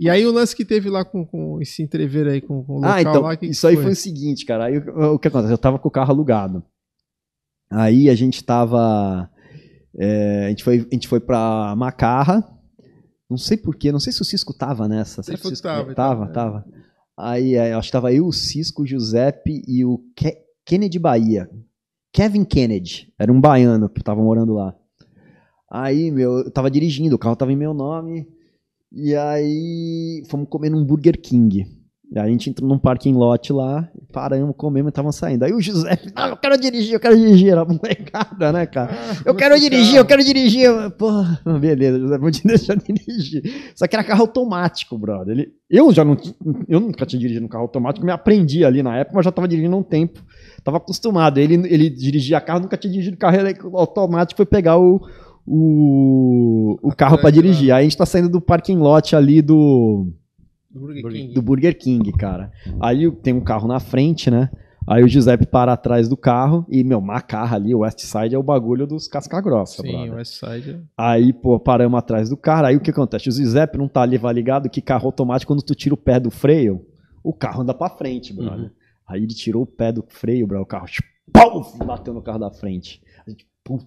E aí o lance que teve lá com, com esse entrever aí com, com o local Ah, então, lá, que isso aí foi o seguinte, cara. Aí o, que acontece? Eu tava com o carro alugado. Aí a gente tava. é, a, gente foi, a gente foi pra Macarra. Não sei porquê, não sei se o Cisco tava nessa. Que que Cisco tava, tava, tava, tava. Aí é, acho que tava eu, o Cisco, o Giuseppe e o Ke- Kennedy Bahia. Kevin Kennedy. Era um baiano que tava morando lá. Aí, meu, eu tava dirigindo, o carro tava em meu nome. E aí fomos comer num Burger King. E aí a gente entrou num parking lot lá, paramos, comemos e estavam saindo. Aí o Giuseppe, ah, eu quero dirigir, eu quero dirigir. Era molecada, né, cara? Eu quero dirigir, eu quero dirigir. Porra, beleza, José, vou te deixar dirigir. Só que era carro automático, brother. Ele, eu já não, eu nunca tinha dirigido um carro automático, me aprendi ali na época, mas já tava dirigindo há um tempo. Tava acostumado. Ele, ele dirigia carro, nunca tinha dirigido carro automático, foi pegar o, o, o carro pra Atrás de lá. dirigir. Aí a gente tá saindo do parking lot ali do Do Burger King. do Burger King, cara. Aí tem um carro na frente, né? Aí o Giuseppe para atrás do carro e, meu, Macarra ali, o West Side é o bagulho dos casca-grossa, Sim, brother. o West Side. Aí, pô, paramos atrás do cara. Aí o que acontece? O Giuseppe não tá ali vai ligado que carro automático, quando tu tira o pé do freio, o carro anda pra frente, brother. Uhum. Aí ele tirou o pé do freio, brother, o carro pau, bateu no carro da frente. A gente, puta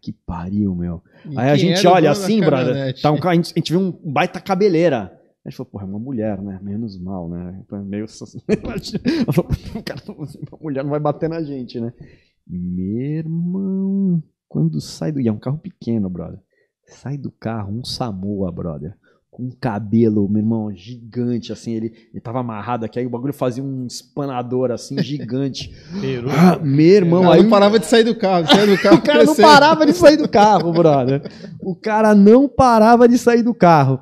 que pariu, meu. E Aí a gente olha assim, brother, tá um, a, gente, a gente viu um baita cabeleira. A gente falou, porra, é uma mulher, né? Menos mal, né? Meio. Falou, cara, uma mulher não vai bater na gente, né? Meu irmão, quando sai do. E é um carro pequeno, brother. Sai do carro um Samoa, brother. Com um cabelo, meu irmão, gigante, assim. Ele, ele tava amarrado aqui, aí o bagulho fazia um espanador, assim, gigante. Ah, meu irmão, aí não parava de sair do carro, saia do carro. o cara não crescendo. parava de sair do carro, brother. O cara não parava de sair do carro.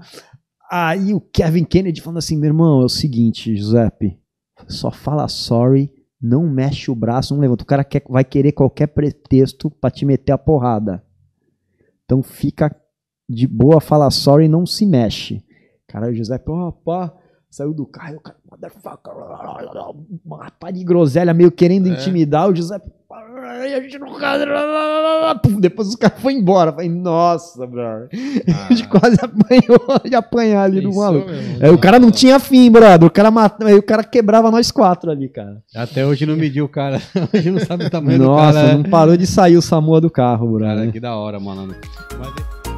Aí o Kevin Kennedy falando assim, meu irmão, é o seguinte, Giuseppe, só fala sorry, não mexe o braço, não levanta. O cara quer, vai querer qualquer pretexto pra te meter a porrada. Então fica de boa, fala sorry e não se mexe. Cara, o Giuseppe, ó, pá, saiu do carro, o cara, motherfucker, uma pá de groselha, meio querendo É. intimidar, o "Ai, a gente não Pum, Depois os caras foram embora. Falei, nossa, brother. A gente quase apanhou de apanhar ali no maluco. Aí o cara não tinha fim, brother. O cara, mat... aí o cara quebrava nós quatro ali, cara. Até hoje não mediu o cara. Hoje não sabe o tamanho do Nossa, cara. não parou de sair o Samoa do carro, brother. Cara, que da hora, mano. Mas-